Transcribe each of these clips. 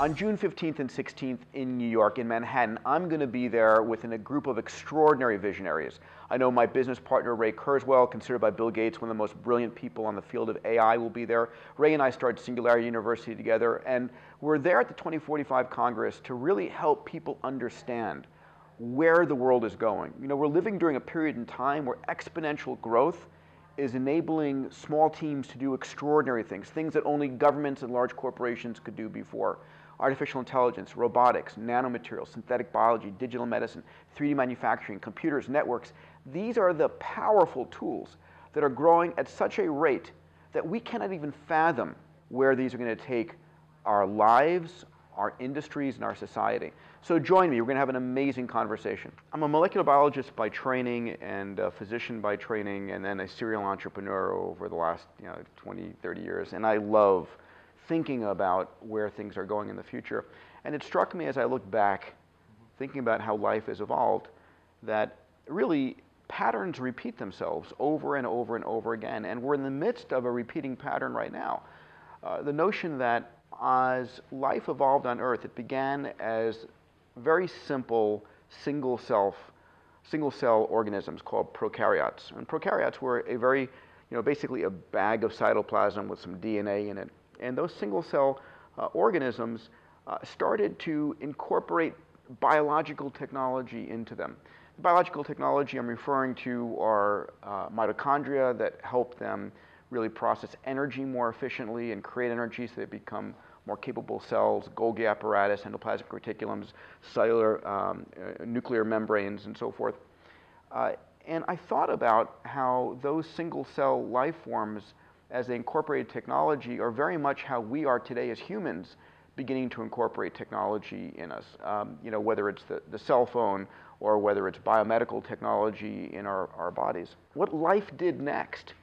On June 15th and 16th in New York, in Manhattan, I'm going to be there with a group of extraordinary visionaries. I know my business partner, Ray Kurzweil, considered by Bill Gates one of the most brilliant people on the field of AI, will be there. Ray and I started Singularity University together, and we're there at the 2045 Congress to really help people understand where the world is going. You know, we're living during a period in time where exponential growth is enabling small teams to do extraordinary things, things that only governments and large corporations could do before artificial intelligence, robotics, nanomaterials, synthetic biology, digital medicine, 3D manufacturing, computers, networks. These are the powerful tools that are growing at such a rate that we cannot even fathom where these are going to take our lives, our industries, and our society. So join me. We're going to have an amazing conversation. I'm a molecular biologist by training and a physician by training and then a serial entrepreneur over the last you know, 20, 30 years. And I love thinking about where things are going in the future. And it struck me as I looked back, thinking about how life has evolved, that really patterns repeat themselves over and over and over again. And we're in the midst of a repeating pattern right now. Uh, the notion that as life evolved on Earth, it began as very simple single self, single cell organisms called prokaryotes. And prokaryotes were a very, you know, basically a bag of cytoplasm with some DNA in it. And those single cell uh, organisms uh, started to incorporate biological technology into them. The biological technology I'm referring to are uh, mitochondria that help them really process energy more efficiently and create energy so they become more capable cells, Golgi apparatus, endoplasmic reticulums, cellular um, uh, nuclear membranes, and so forth. Uh, and I thought about how those single cell life forms as they incorporated technology are very much how we are today as humans beginning to incorporate technology in us. Um, you know, whether it's the, the cell phone or whether it's biomedical technology in our, our bodies. What life did next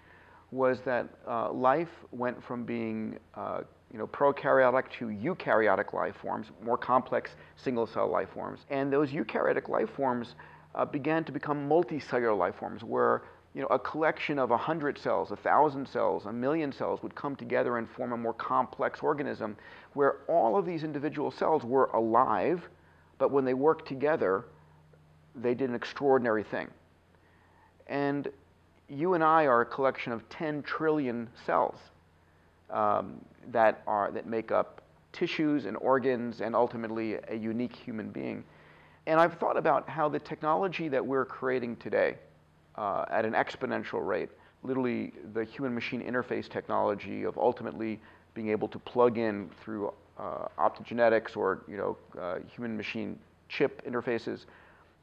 was that uh, life went from being uh, you know, prokaryotic to eukaryotic life forms, more complex single cell life forms. And those eukaryotic life forms uh, began to become multicellular life forms where you know, a collection of 100 cells, 1,000 cells, a million cells would come together and form a more complex organism where all of these individual cells were alive, but when they worked together, they did an extraordinary thing. And you and I are a collection of 10 trillion cells um, that, are, that make up tissues and organs and ultimately a unique human being. And I've thought about how the technology that we're creating today, uh, at an exponential rate. Literally, the human-machine interface technology of ultimately being able to plug in through uh, optogenetics or you know uh, human-machine chip interfaces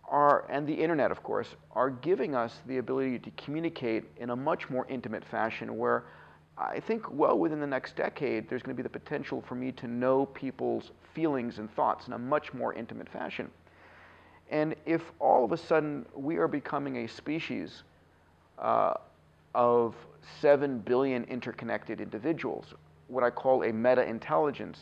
are, and the internet, of course, are giving us the ability to communicate in a much more intimate fashion. Where I think, well, within the next decade, there's going to be the potential for me to know people's feelings and thoughts in a much more intimate fashion. And if all of a sudden we are becoming a species uh, of 7 billion interconnected individuals, what I call a meta intelligence,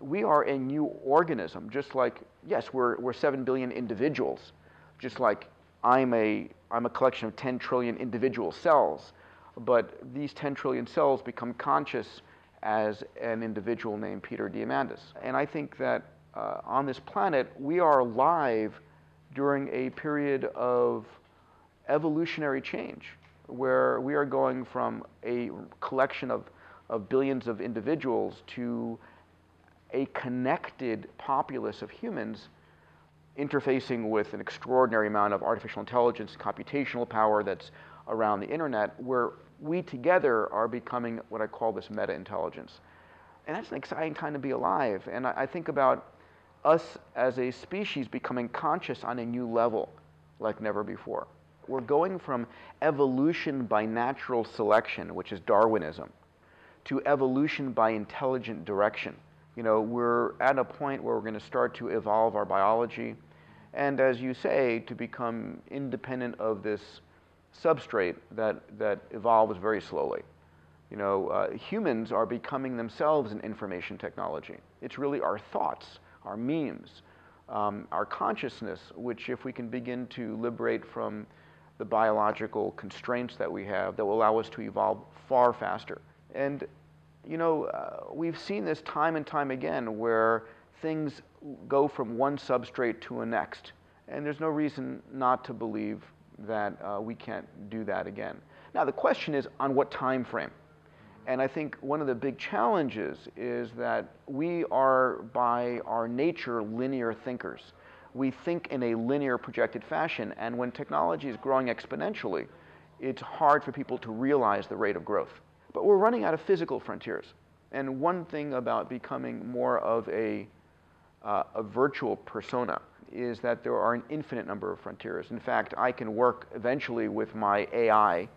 we are a new organism, just like, yes, we're, we're 7 billion individuals, just like I'm a, I'm a collection of 10 trillion individual cells, but these 10 trillion cells become conscious as an individual named Peter Diamandis. And I think that uh, on this planet, we are alive during a period of evolutionary change where we are going from a collection of, of billions of individuals to a connected populace of humans interfacing with an extraordinary amount of artificial intelligence, and computational power that's around the internet, where we together are becoming what I call this meta intelligence. And that's an exciting time to be alive. And I, I think about us as a species becoming conscious on a new level like never before. We're going from evolution by natural selection, which is Darwinism, to evolution by intelligent direction. You know, we're at a point where we're going to start to evolve our biology, and as you say, to become independent of this substrate that, that evolves very slowly. You know, uh, humans are becoming themselves an information technology. It's really our thoughts our memes, um, our consciousness, which if we can begin to liberate from the biological constraints that we have, that will allow us to evolve far faster. And You know, uh, we've seen this time and time again where things go from one substrate to a next. And there's no reason not to believe that uh, we can't do that again. Now, the question is on what time frame? And I think one of the big challenges is that we are, by our nature, linear thinkers. We think in a linear projected fashion, and when technology is growing exponentially, it's hard for people to realize the rate of growth. But we're running out of physical frontiers. And one thing about becoming more of a, uh, a virtual persona is that there are an infinite number of frontiers. In fact, I can work eventually with my AI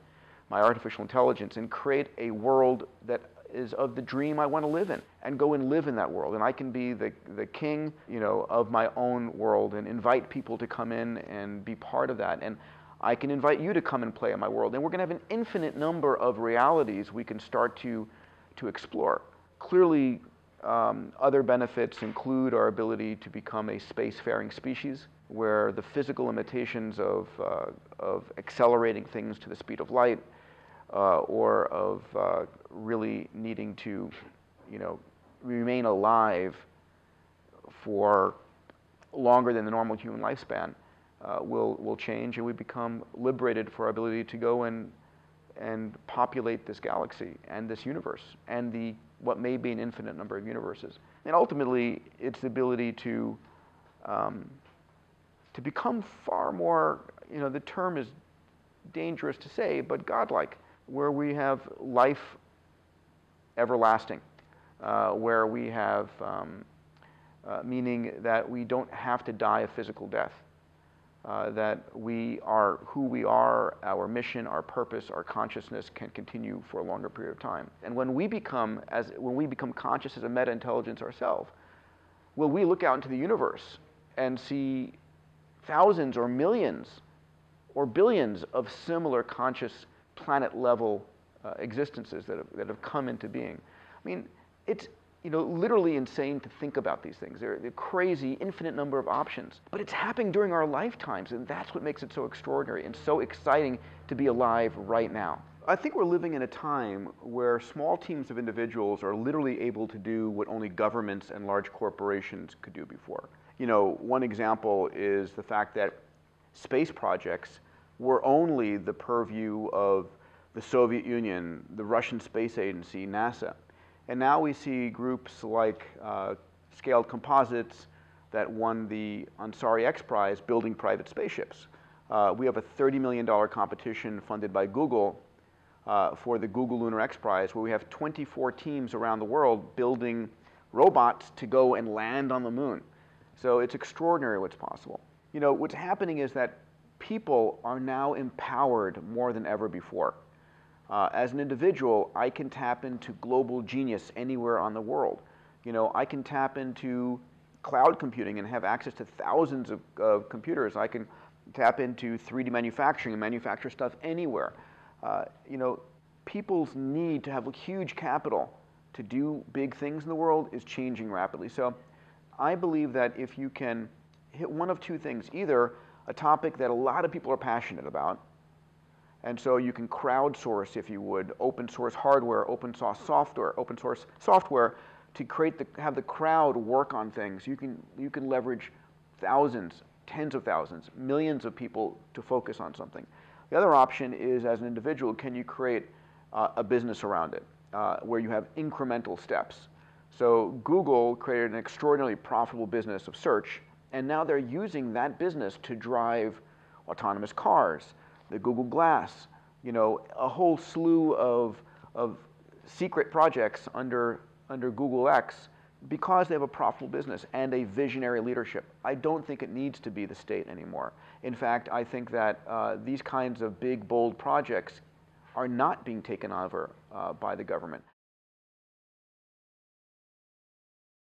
my artificial intelligence and create a world that is of the dream I want to live in and go and live in that world. And I can be the, the king, you know, of my own world and invite people to come in and be part of that. And I can invite you to come and play in my world. And we're going to have an infinite number of realities we can start to, to explore. Clearly, um, other benefits include our ability to become a spacefaring species where the physical limitations of, uh, of accelerating things to the speed of light uh, or of uh, really needing to, you know, remain alive for longer than the normal human lifespan uh, will, will change and we become liberated for our ability to go and, and populate this galaxy and this universe and the, what may be an infinite number of universes. And ultimately, it's the ability to, um, to become far more, you know, the term is dangerous to say, but godlike where we have life everlasting, uh, where we have um, uh, meaning that we don't have to die a physical death, uh, that we are who we are, our mission, our purpose, our consciousness can continue for a longer period of time. And when we become as when we become conscious as a meta intelligence ourselves, will we look out into the universe and see thousands or millions or billions of similar conscious planet level uh, existences that have, that have come into being. I mean, it's you know, literally insane to think about these things. They're, they're crazy, infinite number of options. But it's happening during our lifetimes, and that's what makes it so extraordinary and so exciting to be alive right now. I think we're living in a time where small teams of individuals are literally able to do what only governments and large corporations could do before. You know, one example is the fact that space projects were only the purview of the Soviet Union, the Russian Space Agency, NASA. And now we see groups like uh, Scaled Composites that won the Ansari X Prize building private spaceships. Uh, we have a $30 million competition funded by Google uh, for the Google Lunar X Prize, where we have 24 teams around the world building robots to go and land on the moon. So it's extraordinary what's possible. You know, what's happening is that people are now empowered more than ever before. Uh, as an individual, I can tap into global genius anywhere on the world. You know, I can tap into cloud computing and have access to thousands of, of computers. I can tap into 3D manufacturing and manufacture stuff anywhere. Uh, you know, people's need to have a huge capital to do big things in the world is changing rapidly. So I believe that if you can hit one of two things, either a topic that a lot of people are passionate about. And so you can crowdsource, if you would, open source hardware, open source software, open source software to create the, have the crowd work on things. You can, you can leverage thousands, tens of thousands, millions of people to focus on something. The other option is as an individual, can you create uh, a business around it uh, where you have incremental steps? So Google created an extraordinarily profitable business of search and now they're using that business to drive autonomous cars, the Google Glass, you know, a whole slew of, of secret projects under, under Google X because they have a profitable business and a visionary leadership. I don't think it needs to be the state anymore. In fact, I think that uh, these kinds of big, bold projects are not being taken over uh, by the government.